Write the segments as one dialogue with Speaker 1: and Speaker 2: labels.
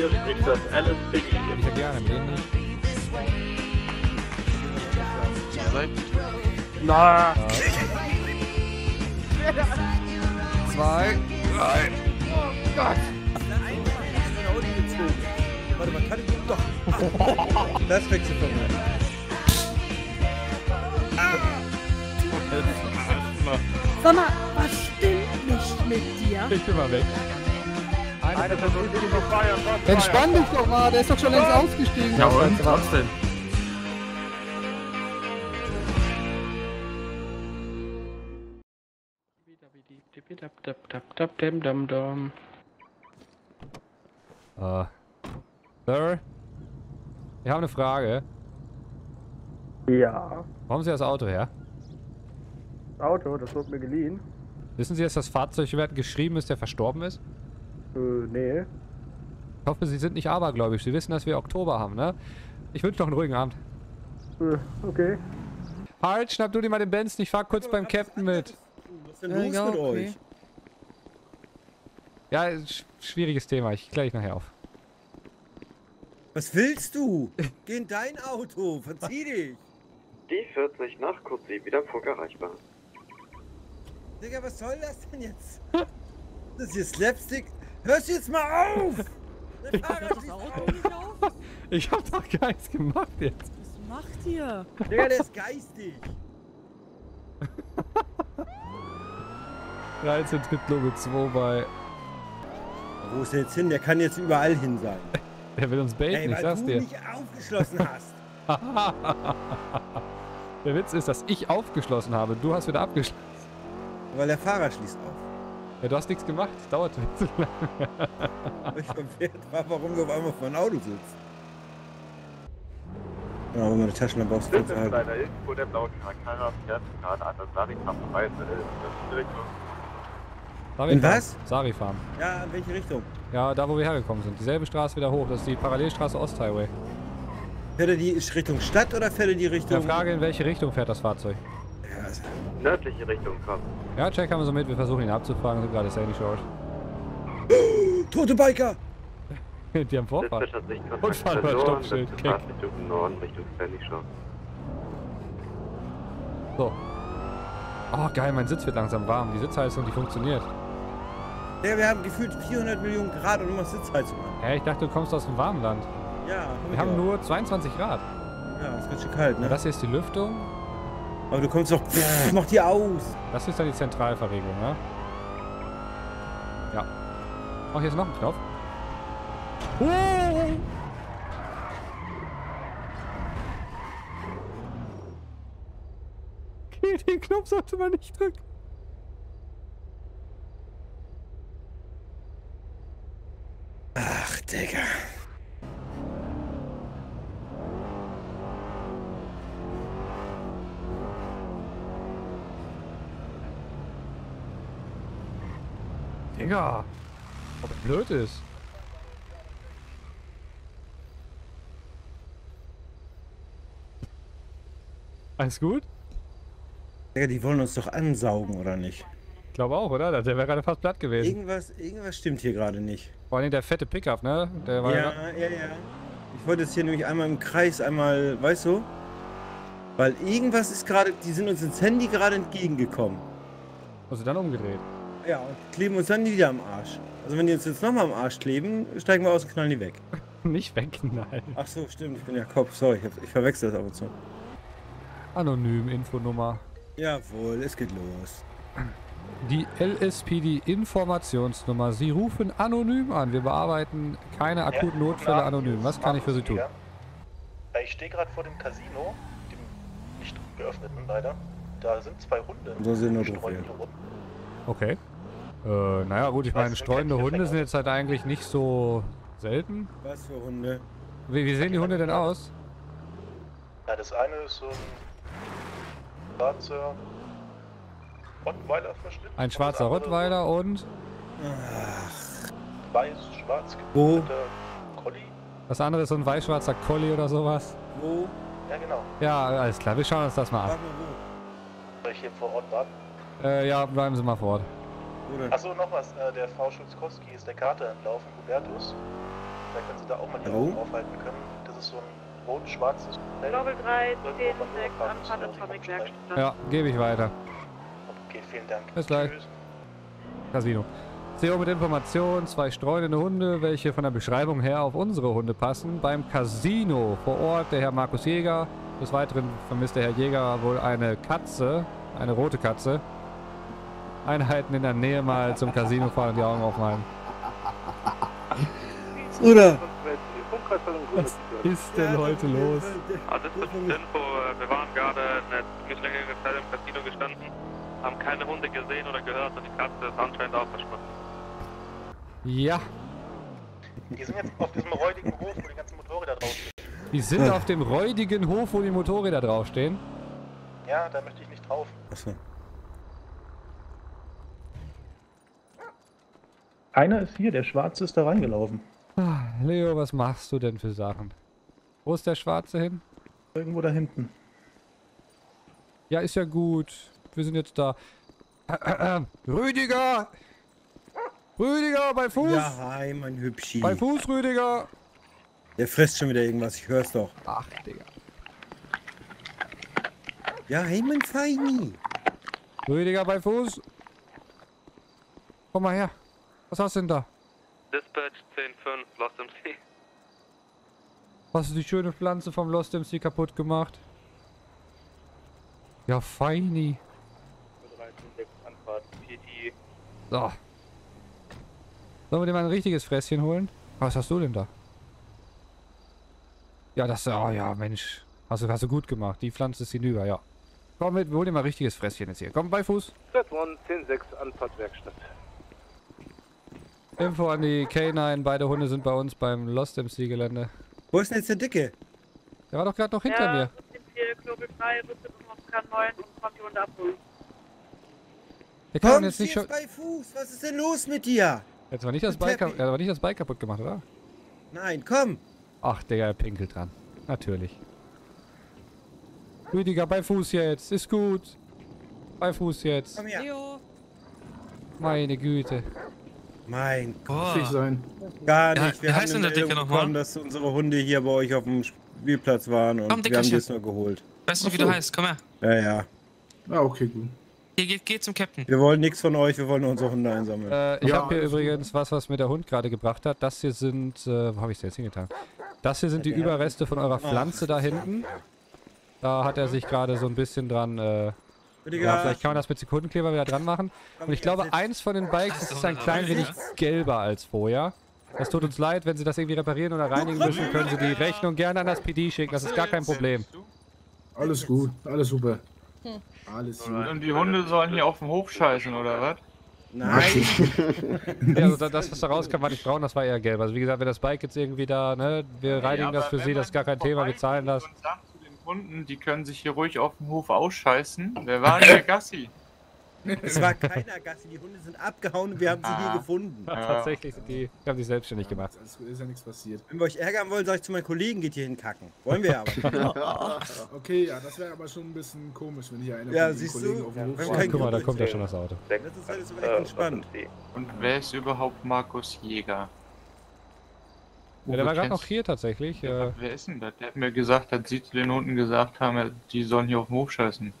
Speaker 1: hier spricht das Alice.
Speaker 2: Ich ja gerne, mit nicht.
Speaker 3: Na,
Speaker 2: Zwei, drei.
Speaker 4: Warte mal, kann ich doch. Das wechselt von mir.
Speaker 5: Sag mal, was stimmt nicht mit dir?
Speaker 2: Ich bin mal weg.
Speaker 6: Entspann dich doch mal, der ist doch schon längst ausgestiegen.
Speaker 3: ja und? Was denn?
Speaker 2: Äh. Sir? Wir haben eine Frage.
Speaker 6: Ja,
Speaker 2: Wo haben Sie das Auto her?
Speaker 6: das Auto, das wird mir geliehen.
Speaker 2: Wissen Sie, dass das Fahrzeugwert geschrieben ist, der verstorben ist?
Speaker 6: Äh, nee.
Speaker 2: Ich hoffe, Sie sind nicht abergläubisch. Sie wissen, dass wir Oktober haben, ne? Ich wünsche noch einen ruhigen Abend.
Speaker 6: Äh, okay.
Speaker 2: Halt, schnapp du dir mal den Benz, ich fahr kurz beim Captain mit.
Speaker 4: Was ist denn los
Speaker 5: ja,
Speaker 4: mit
Speaker 5: okay.
Speaker 4: euch?
Speaker 2: Ja, sch schwieriges Thema. Ich kläre dich nachher auf.
Speaker 4: Was willst du? Geh in dein Auto, verzieh dich.
Speaker 7: Die 40 nach Kurzi wieder erreichbar.
Speaker 4: Digga, was soll das denn jetzt? Das ist hier Slapstick. Hörst du jetzt mal auf! Der Fahrer schließt auf.
Speaker 2: Ich hab doch gar nichts gemacht jetzt.
Speaker 5: Was macht ihr?
Speaker 4: Digga, der ist geistig.
Speaker 2: 13 Trittlobe 2 bei.
Speaker 4: Wo ist der jetzt hin? Der kann jetzt überall hin sein.
Speaker 2: Der will uns baiten,
Speaker 4: Ey,
Speaker 2: ich
Speaker 4: weil
Speaker 2: sag's
Speaker 4: du
Speaker 2: dir.
Speaker 4: nicht aufgeschlossen hast.
Speaker 2: Der Witz ist, dass ich aufgeschlossen habe. Du hast wieder abgeschlossen.
Speaker 4: Weil der Fahrer schließt auf.
Speaker 2: Ja, du hast nichts gemacht. Dauerte zu lange.
Speaker 4: Ich verwirrt war, warum du auf einmal vor meinem Auto sitzt. Ja, aber meine Taschenlampe aufs
Speaker 1: Das
Speaker 4: Fenster
Speaker 1: ist
Speaker 4: halten.
Speaker 1: leider Info, der blaue Charakter fährt gerade an der Sarikam vorbei. in die Richtung.
Speaker 2: Sari
Speaker 4: In was?
Speaker 2: Sari Farm.
Speaker 4: Ja, in welche Richtung?
Speaker 2: Ja, da wo wir hergekommen sind. Dieselbe Straße wieder hoch. Das ist die Parallelstraße Osthighway.
Speaker 4: Fährt er die Richtung Stadt oder fährt er die Richtung...
Speaker 2: Der Frage, in welche Richtung fährt das Fahrzeug?
Speaker 7: Nördliche Richtung kommt.
Speaker 2: Ja, Jack haben wir so mit. Wir versuchen ihn abzufangen. Sind gerade Sandy Short.
Speaker 4: Tote Biker!
Speaker 2: Die haben Vorfahrt. Und fahren über
Speaker 7: verloren.
Speaker 2: Stoppschild.
Speaker 7: Fahrt Richtung Norden, Richtung Sandy Shore.
Speaker 2: So. Oh, geil. Mein Sitz wird langsam warm. Die Sitzheizung, die funktioniert.
Speaker 4: Ja, wir haben gefühlt 400 Millionen Grad und machst Sitzheizung an.
Speaker 2: Hä, ich dachte, du kommst aus dem warmen Land.
Speaker 4: Ja,
Speaker 2: Wir haben nur 22 Grad.
Speaker 4: Ja, ist ganz schön kalt, ne?
Speaker 2: Das hier ist die Lüftung.
Speaker 4: Aber du kommst doch... Pff, mach die aus!
Speaker 2: Das ist dann die Zentralverriegelung, ne? Ja. Oh, hier ist noch ein Knopf. Okay, den Knopf sollte man nicht drücken.
Speaker 4: Ach, Digga.
Speaker 2: Digga. Ob er blöd ist. Alles gut?
Speaker 4: Digga, die wollen uns doch ansaugen, oder nicht?
Speaker 2: Ich glaube auch, oder? Der wäre gerade fast platt gewesen.
Speaker 4: Irgendwas, irgendwas stimmt hier gerade nicht.
Speaker 2: Vor allem der fette Pickup, ne? Der war
Speaker 4: Ja, ja, ja. Ich wollte jetzt hier nämlich einmal im Kreis einmal, weißt du? Weil irgendwas ist gerade, die sind uns ins Handy gerade entgegengekommen.
Speaker 2: Also dann umgedreht.
Speaker 4: Ja, und kleben uns dann wieder am Arsch. Also wenn die uns jetzt nochmal am Arsch kleben, steigen wir aus und knallen die weg.
Speaker 2: Nicht wegknallen.
Speaker 4: Ach so, stimmt, ich bin ja Kopf, sorry, ich, hab, ich verwechsel das ab und zu.
Speaker 2: Anonym Infonummer.
Speaker 4: Jawohl, es geht los.
Speaker 2: Die LSPD Informationsnummer. Sie rufen anonym an. Wir bearbeiten keine akuten Notfälle anonym. Was kann ich für Sie tun?
Speaker 8: Äh, Ich stehe gerade vor dem Casino, dem nicht geöffneten leider. Da sind zwei Hunde.
Speaker 4: So sind nur ja.
Speaker 8: rum.
Speaker 2: Okay. Äh, naja gut, ich meine, streunende Hunde sind jetzt halt eigentlich nicht so selten.
Speaker 4: Was für Hunde?
Speaker 2: Wie, wie sehen die Hunde denn aus?
Speaker 8: Ja, das eine ist so ein schwarzer Rottweiler-Verschnitt.
Speaker 2: Ein schwarzer Rottweiler und
Speaker 8: so Weiß, schwarz
Speaker 4: Wo?
Speaker 8: Collie.
Speaker 2: das andere ist so ein weiß-schwarzer Collie oder sowas.
Speaker 4: Wo?
Speaker 8: Ja, genau.
Speaker 2: Ja, alles klar, wir schauen uns das mal an.
Speaker 8: Soll ich hier vor Ort warten?
Speaker 2: Äh, ja, bleiben Sie mal vor Ort.
Speaker 8: Achso, noch was. Äh, der V. Schulzkowski ist der Karte entlaufen, Hubertus. Vielleicht wenn Sie da auch mal die? Augen aufhalten können. Das ist so ein rot-schwarzes Feld.
Speaker 3: Doppel 3,
Speaker 8: Irgendwo
Speaker 3: 10,
Speaker 8: von
Speaker 3: 6,
Speaker 8: Nordfahren
Speaker 3: Anfahrt Atomic Werkstatt.
Speaker 2: Ja, gebe ich weiter.
Speaker 8: Okay, vielen Dank.
Speaker 2: Bis gleich.
Speaker 8: Tschüss.
Speaker 2: Casino. CO mit Information, zwei streunende Hunde, welche von der Beschreibung her auf unsere Hunde passen. Beim Casino vor Ort der Herr Markus Jäger. Des Weiteren vermisst der Herr Jäger wohl eine Katze, eine rote Katze. Einheiten in der Nähe mal zum Casino fahren und die Augen aufmalen.
Speaker 4: Bruder!
Speaker 2: Was ist denn heute los?
Speaker 1: Also das ist die Info, wir waren gerade eine ziemlich längere Zeit im Casino gestanden, haben keine Hunde gesehen oder gehört und die Katze ist anscheinend auch verschwunden.
Speaker 2: Ja,
Speaker 8: Die sind jetzt auf diesem räudigen Hof, wo die ganzen Motorräder draufstehen.
Speaker 2: die sind auf dem räudigen Hof, wo die Motorräder draufstehen.
Speaker 8: Ja, da möchte ich nicht drauf.
Speaker 4: Achso.
Speaker 9: Einer ist hier, der Schwarze ist da reingelaufen.
Speaker 2: Ah, Leo, was machst du denn für Sachen? Wo ist der Schwarze hin?
Speaker 9: Irgendwo da hinten.
Speaker 2: Ja, ist ja gut. Wir sind jetzt da. Rüdiger! Rüdiger, bei Fuß!
Speaker 4: Ja, hi, mein Hübschi.
Speaker 2: Bei Fuß, Rüdiger!
Speaker 4: Der frisst schon wieder irgendwas, ich hör's doch.
Speaker 2: Ach, Digga.
Speaker 4: Ja, hey, mein Feini.
Speaker 2: Rüdiger, bei Fuß! Komm mal her. Was hast du denn da?
Speaker 1: Dispatch 10-5, Lost MC.
Speaker 2: Hast du die schöne Pflanze vom Lost MC kaputt gemacht? Ja, feini.
Speaker 1: 13-6, Anfahrt, PT.
Speaker 2: So. Sollen wir dir mal ein richtiges Fresschen holen? Was hast du denn da? Ja, das, oh ja, Mensch. Hast du, hast du gut gemacht. Die Pflanze ist hinüber, ja. Komm mit, wir holen dir mal ein richtiges Fresschen jetzt hier. Komm, bei Fuß.
Speaker 1: Fred 1, 10-6, Anfahrt Werkstatt.
Speaker 2: Info an die K9. Beide Hunde sind bei uns beim Lost MC Gelände.
Speaker 4: Wo ist denn jetzt der Dicke?
Speaker 2: Der war doch gerade noch hinter
Speaker 3: ja,
Speaker 2: mir.
Speaker 3: hier Global 3, rüstet um auf K9 und kommt die Hunde abholen.
Speaker 2: Der kann
Speaker 4: Komm,
Speaker 2: jetzt nicht schon.
Speaker 4: bei Fuß. Was ist denn los mit dir?
Speaker 2: Jetzt war nicht das Bike, er nicht das Bike kaputt gemacht, oder?
Speaker 4: Nein, komm.
Speaker 2: Ach, Digga, er pinkelt dran. Natürlich. Rüdiger, bei Fuß jetzt. Ist gut. Bei Fuß jetzt.
Speaker 4: Komm her.
Speaker 2: Meine Güte.
Speaker 4: Mein Gott.
Speaker 6: Nicht sein.
Speaker 4: Gar
Speaker 10: Ja,
Speaker 4: nicht.
Speaker 10: wie
Speaker 4: Wir
Speaker 10: heißt
Speaker 4: haben
Speaker 10: denn
Speaker 4: eine
Speaker 10: der Dicke nochmal?
Speaker 4: bekommen, dass unsere Hunde hier bei euch auf dem Spielplatz waren und
Speaker 10: Komm,
Speaker 4: wir haben die
Speaker 10: Dickerchen.
Speaker 4: jetzt nur geholt.
Speaker 10: Weißt du, wie du heißt? Komm her.
Speaker 4: Ja, ja.
Speaker 6: Ah, okay, gut.
Speaker 10: Hier, geh, geh zum Captain.
Speaker 4: Wir wollen nichts von euch, wir wollen unsere Hunde einsammeln.
Speaker 2: Äh, ich
Speaker 6: Ja,
Speaker 2: habe hier
Speaker 6: alles
Speaker 2: übrigens was, was mir der Hund gerade gebracht hat. Das hier sind, äh, wo habe ich es jetzt hingetan? Das hier sind die Überreste von eurer Pflanze da hinten. Da hat er sich gerade so ein bisschen dran, äh, ja, vielleicht kann man das mit Sekundenkleber wieder dran machen. Und ich glaube, eins von den Bikes ist ein klein wenig gelber als vorher. Das tut uns leid, wenn Sie das irgendwie reparieren oder reinigen müssen, können Sie die Rechnung gerne an das PD schicken. Das ist gar kein Problem.
Speaker 6: Alles gut, alles super. Alles gut.
Speaker 11: Und die Hunde sollen hier auf dem Hof scheißen, oder was?
Speaker 4: Nein.
Speaker 2: Ja, also das, was da rauskam, war nicht braun, das war eher gelb. Also wie gesagt, wenn das Bike jetzt irgendwie da, ne, wir reinigen das für Sie, das ist gar kein Thema, wir zahlen das.
Speaker 11: Sagt zu den Hunden, die können sich hier ruhig auf dem Hof ausscheißen. Wer war denn der Gassi?
Speaker 4: Es war keiner Gassi, die Hunde sind abgehauen und wir haben sie hier
Speaker 11: Ah.
Speaker 4: gefunden.
Speaker 2: Ja, tatsächlich sind die, die haben sich selbstständig gemacht.
Speaker 6: Gut, ist ja nichts passiert.
Speaker 4: Wenn wir euch ärgern wollen, sag ich zu meinen Kollegen, geht hier hinkacken. Wollen wir aber.
Speaker 6: Okay, ja, das wäre aber schon ein bisschen komisch, wenn hier einer
Speaker 4: Ja,
Speaker 6: von den
Speaker 4: siehst
Speaker 6: Kollegen
Speaker 4: du?
Speaker 6: auf dem Hof
Speaker 2: Guck mal, da kommt ja schon das Auto.
Speaker 4: Das ist alles so echt entspannt.
Speaker 11: Und wer ist überhaupt Markus Jäger?
Speaker 2: Ja, der war gerade noch hier tatsächlich. Äh,
Speaker 11: Wer ist denn das? Der hat mir gesagt, dass sie zu den Hunden gesagt haben, die sollen hier auf dem Hof scheißen.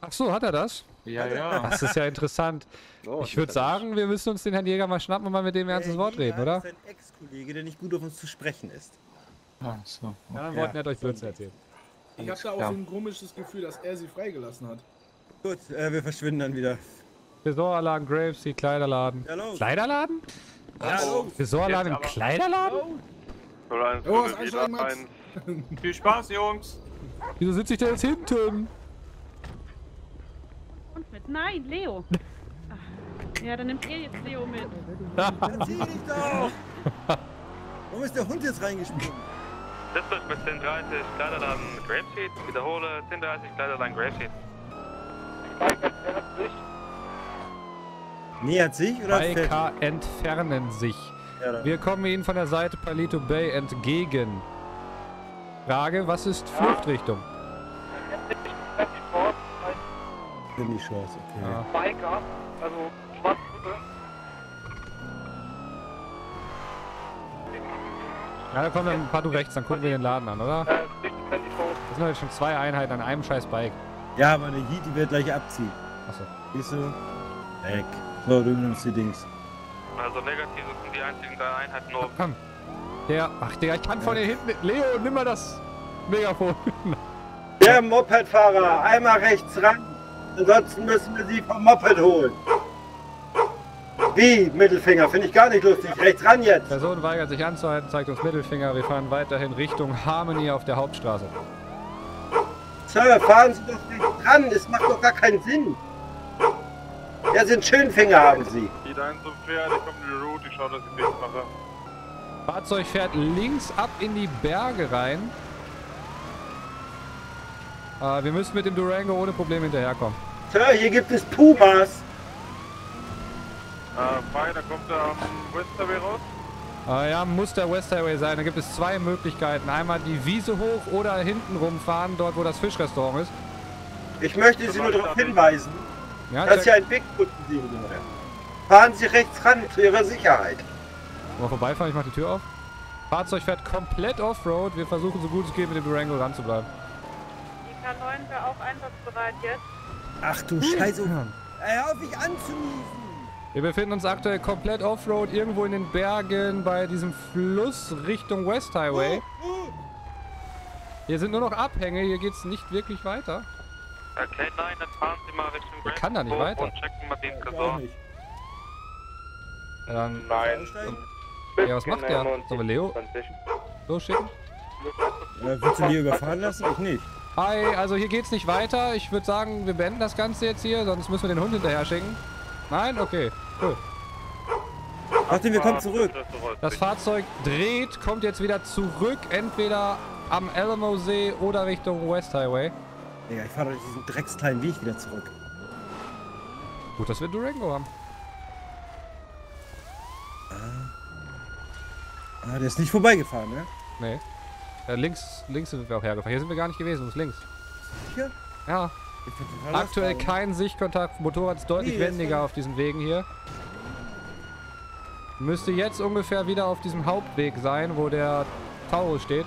Speaker 2: ach so, hat er das?
Speaker 11: Ja, ja.
Speaker 2: Das ist ja interessant.
Speaker 7: Oh,
Speaker 2: Ich würde sagen, wir müssen uns den Herrn Jäger mal schnappen und mal mit dem ernstes
Speaker 4: Der
Speaker 2: Wort reden, oder?
Speaker 4: ist ein Ex-Kollege, der nicht gut auf uns zu sprechen ist.
Speaker 11: Ach so.
Speaker 2: Ja, dann
Speaker 4: Ja.
Speaker 2: wollten er hat euch Blödsinn erzählen.
Speaker 6: Ich habe da auch
Speaker 11: Ja.
Speaker 6: so ein komisches Gefühl, dass er sie freigelassen hat.
Speaker 4: Gut, äh, wir verschwinden dann wieder.
Speaker 2: Friseurladen, Graves, die Kleiderladen.
Speaker 4: Ja, los.
Speaker 2: Kleiderladen?
Speaker 4: Ja.
Speaker 2: Friseurladen im Kleiderladen?
Speaker 1: 01,
Speaker 6: Oh, was
Speaker 1: wieder ein
Speaker 11: Viel Spaß, Jungs!
Speaker 2: Wieso sitze ich denn jetzt hinten?
Speaker 3: Und mit. Nein, Leo. Ja, dann nimmt ihr jetzt Leo mit.
Speaker 4: Dann zieh dich doch! Warum ist der Hund jetzt reingesprungen?
Speaker 1: Dispatch mit 1030, Kleiderladen Gravesheet. Wiederhole, 1030, Kleiderladen Gravesheet.
Speaker 4: Nähert sich oder fällt?
Speaker 2: Biker entfernen sich.
Speaker 4: Ja.
Speaker 2: Wir kommen Ihnen von der Seite Palito Bay entgegen. Frage, was ist Fluchtrichtung?
Speaker 4: in die Chance, okay.
Speaker 2: Ja.
Speaker 8: Biker, also Schwarzgruppe.
Speaker 2: Ja, dann komm, dann fahr du rechts, dann gucken wir den Laden an, oder?
Speaker 1: Äh.
Speaker 2: Das sind heute schon zwei Einheiten an einem scheiß Bike.
Speaker 4: Ja, aber der Heat, die wird gleich abziehen.
Speaker 2: Achso.
Speaker 4: Siehst du? Weg. So, du nimmst die Dings.
Speaker 1: Also negativ sind die einzigen drei Einheiten nur.
Speaker 2: Komm. Der, ach Digga, ich kann von hier hinten. Leo, nimm mal das Megafon.
Speaker 4: Der Mopedfahrer, einmal rechts ran. Ansonsten müssen wir sie vom Moped holen. Wie? Mittelfinger, finde ich gar nicht lustig. Rechts ran jetzt.
Speaker 2: Person weigert sich anzuhalten, zeigt uns Mittelfinger. Wir fahren weiterhin Richtung Harmony auf der Hauptstraße.
Speaker 4: Sir, fahren Sie doch rechts ran. Es macht doch gar keinen Sinn. Ja, sind Schönfinger haben Sie.
Speaker 1: Die da so Pferd, ich komme in die Route, ich schau, dass ich nichts mache.
Speaker 2: Fahrzeug fährt links ab in die Berge rein. Äh, wir müssen mit dem Durango ohne Probleme hinterherkommen.
Speaker 4: Sir, hier gibt es Pumas.
Speaker 1: Äh, Frage, da kommt er am Westerway raus.
Speaker 2: Äh, ja, muss der West Highway sein. Da gibt es zwei Möglichkeiten. Einmal die Wiese hoch oder hinten rumfahren, dort wo das Fischrestaurant ist.
Speaker 4: Ich möchte Sie nur darauf hinweisen,
Speaker 2: Ja,
Speaker 4: dass
Speaker 2: check.
Speaker 4: hier ein wurde. Fahren Sie rechts ran zu Ihrer Sicherheit.
Speaker 2: Mal vorbeifahren, ich mach die Tür auf. Fahrzeug fährt komplett Offroad. Wir versuchen so gut es geht mit dem Durango ranzubleiben.
Speaker 3: Die K9 wäre auch einsatzbereit jetzt.
Speaker 4: Ach du Scheiße. Ey, hör auf mich anzuniefen.
Speaker 2: Wir befinden uns aktuell komplett Offroad irgendwo in den Bergen bei diesem Fluss Richtung West Highway. Hier sind nur noch Abhänge, hier geht's nicht wirklich weiter.
Speaker 1: Okay, nein, dann fahren Sie mal Richtung
Speaker 2: Ich kann da nicht weiter.
Speaker 1: Und checken mal den
Speaker 4: nicht.
Speaker 2: Ja, dann,
Speaker 1: Nein.
Speaker 2: Ja, was macht der? Sollen wir Leo losschicken?
Speaker 4: Äh, willst du die überfahren lassen? Ich nicht.
Speaker 2: Hi, also hier geht's nicht weiter. Ich würde sagen, wir beenden das Ganze jetzt hier, sonst müssen wir den Hund hinterher schicken. Nein? Okay, cool.
Speaker 4: Warte, wir kommen zurück.
Speaker 2: Das Fahrzeug dreht, kommt jetzt wieder zurück, entweder am Alamo See oder Richtung West Highway.
Speaker 4: Digga, ich fahre durch diesen dreckskleinen Weg wieder zurück.
Speaker 2: Gut, dass wir Durango haben.
Speaker 4: Ah, der ist nicht vorbeigefahren, ne?
Speaker 2: Nee. Ja, links, links sind wir auch hergefahren. Hier sind wir gar nicht gewesen, uns links.
Speaker 4: Hier?
Speaker 2: Ja. Aktuell kein Sichtkontakt. Motorrad ist deutlich
Speaker 4: Nee,
Speaker 2: wendiger auf diesen Wegen hier. Müsste jetzt ungefähr wieder auf diesem Hauptweg sein, wo der Taurus steht.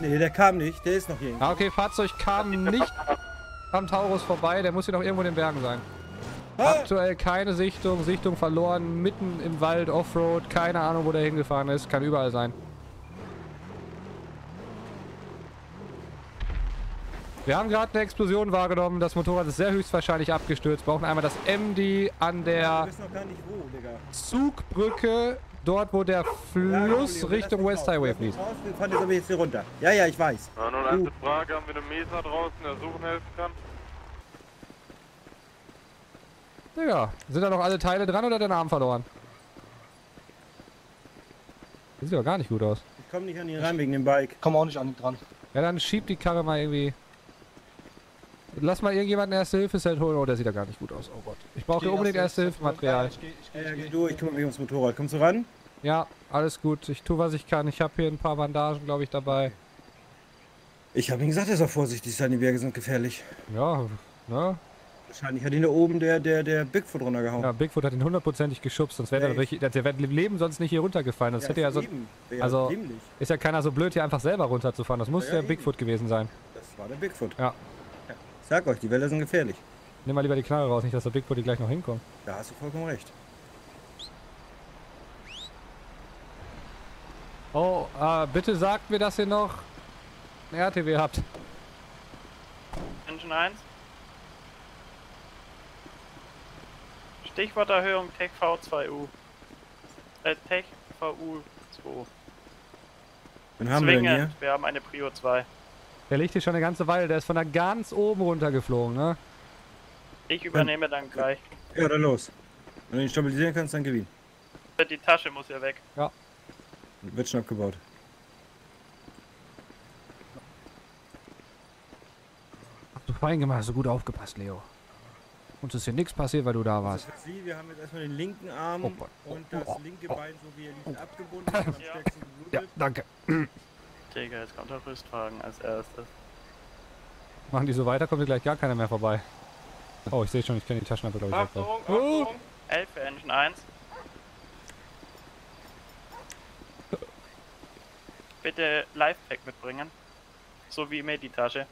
Speaker 4: Nee, der kam nicht. Der ist noch hier.
Speaker 2: Ah, okay, Fahrzeug kam nicht am Taurus vorbei. Der muss hier noch irgendwo in den Bergen sein. Aktuell keine Sichtung, Sichtung verloren, mitten im Wald, Offroad, keine Ahnung, wo der hingefahren ist, kann überall sein. Wir haben gerade eine Explosion wahrgenommen, das Motorrad ist sehr höchstwahrscheinlich abgestürzt, brauchen einmal das MD an
Speaker 4: Wir
Speaker 2: der. Zugbrücke, dort wo der
Speaker 4: Ja,
Speaker 2: Fluss
Speaker 4: Leo,
Speaker 2: Richtung West Highway fließt.
Speaker 4: Wir fahren jetzt aber jetzt hier runter. Ja, ja, ich weiß.
Speaker 1: Ja, nun erste Frage, haben wir eine Mesa draußen, der suchen helfen kann?
Speaker 2: Digga, sind da noch alle Teile dran oder hat der Arm verloren? Das sieht doch gar nicht gut aus.
Speaker 4: Ich komme nicht an ihn ran wegen dem Bike.
Speaker 9: Komm auch nicht an ihn dran.
Speaker 2: Ja, dann schieb die Karre mal irgendwie. Lass mal irgendjemanden erste Hilfe-Set holen. Oh, der sieht ja gar nicht gut aus. Oh Gott. Ich brauche hier unbedingt erste Hilfematerial.
Speaker 9: Ich geh, ich
Speaker 4: Ja,
Speaker 9: geh,
Speaker 4: ja,
Speaker 9: ich
Speaker 4: geh
Speaker 9: geh.
Speaker 4: du, ich kümmere mich ums Motorrad. Kommst du ran?
Speaker 2: Ja, alles gut. Ich tue, was ich kann. Ich habe hier ein paar Bandagen, glaube ich, dabei.
Speaker 4: Ich habe ihm gesagt, er soll vorsichtig sein, die Berge sind gefährlich.
Speaker 2: Ja, ne?
Speaker 4: Wahrscheinlich hat ihn da oben der, der, der Bigfoot runtergehauen.
Speaker 2: Ja, Bigfoot hat ihn hundertprozentig geschubst. Sonst wäre er
Speaker 4: Safe.
Speaker 2: richtig- der wäre Leben sonst nicht hier runtergefallen. Das hätte ja so. also-
Speaker 4: dämlich.
Speaker 2: Ist ja keiner so blöd, hier einfach selber runterzufahren. Das muss
Speaker 4: Ja,
Speaker 2: der
Speaker 4: eben.
Speaker 2: Bigfoot gewesen sein.
Speaker 4: Das war der Bigfoot.
Speaker 2: Ja.
Speaker 4: Ich sag euch, die Wälder sind gefährlich.
Speaker 2: Nimm mal lieber die Knarre raus, nicht, dass der Bigfoot hier gleich noch hinkommt.
Speaker 4: Da hast du vollkommen recht.
Speaker 2: Oh, äh, bitte sagt mir, dass ihr noch ein RTW habt.
Speaker 12: Engine 1. Stichworterhöhung Tech V2U. Äh, Tech VU2.
Speaker 4: Wen haben wir denn hier?
Speaker 12: Zwingend, wir haben eine Prio 2.
Speaker 2: Der liegt hier schon eine ganze Weile. Der ist von da ganz oben runtergeflogen, ne?
Speaker 12: Ich übernehme dann gleich.
Speaker 4: Ja, dann los. Wenn du ihn stabilisieren kannst, dann gewinn.
Speaker 12: Die Tasche muss ja weg.
Speaker 4: Wird schon abgebaut.
Speaker 2: Hast du fein gemacht, hast du gut aufgepasst, Leo. Uns ist hier nichts passiert, weil du da warst.
Speaker 4: Das Sie, wir haben jetzt erstmal den linken Arm
Speaker 2: Oh Gott.
Speaker 4: und das
Speaker 2: Oh,
Speaker 4: linke
Speaker 2: oh,
Speaker 4: Bein, so wie er liegt, abgebunden. Am stärksten geblutet.
Speaker 2: danke.
Speaker 12: Digga, jetzt kommt der Rüstwagen als erstes.
Speaker 2: Machen die so weiter, kommt hier gleich gar keiner mehr vorbei. Oh, ich sehe schon, ich kenne die Taschenlampe, glaube ich.
Speaker 1: Achtung,
Speaker 2: Oh.
Speaker 1: Achtung!
Speaker 12: 11 für Engine 1. bitte Lifepack mitbringen. So wie Meditasche.